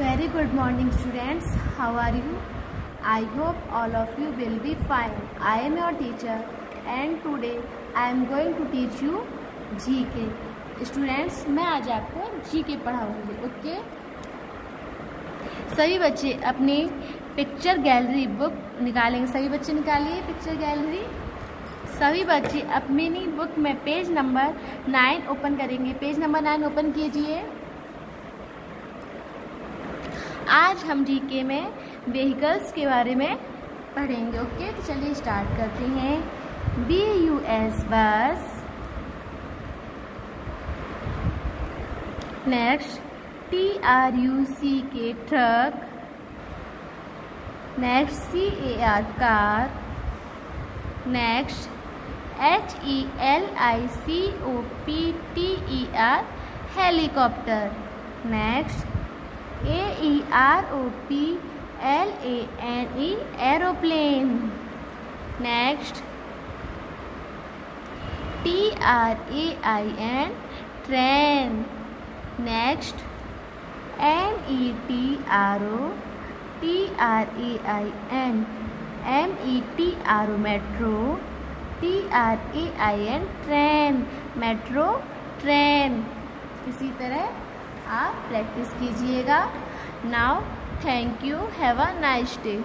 Very good morning students. How are you? I hope all of you will be fine. I am your teacher and today I am going to teach you GK. Students मैं आज आपको GK पढ़ाऊँगी okay सभी बच्चे अपनी picture gallery book निकालेंगे सभी बच्चे निकालिए पिक्चर गैलरी सभी बच्चे अपनी बुक में पेज नंबर नाइन ओपन करेंगे पेज नंबर नाइन ओपन कीजिए आज हम जीके में व्हीकल्स के बारे में पढ़ेंगे। ओके तो चलिए स्टार्ट करते हैं। B U S bus. Next T R U C K truck next C A R car next H E L I C O P T E R helicopter next A E R O P L A N E aeroplane next T R A I N train next N E T R O T R A I N M E T R O metro T R A I N train metro train इसी तरह आप practice कीजिएगा। Now thank you have a nice day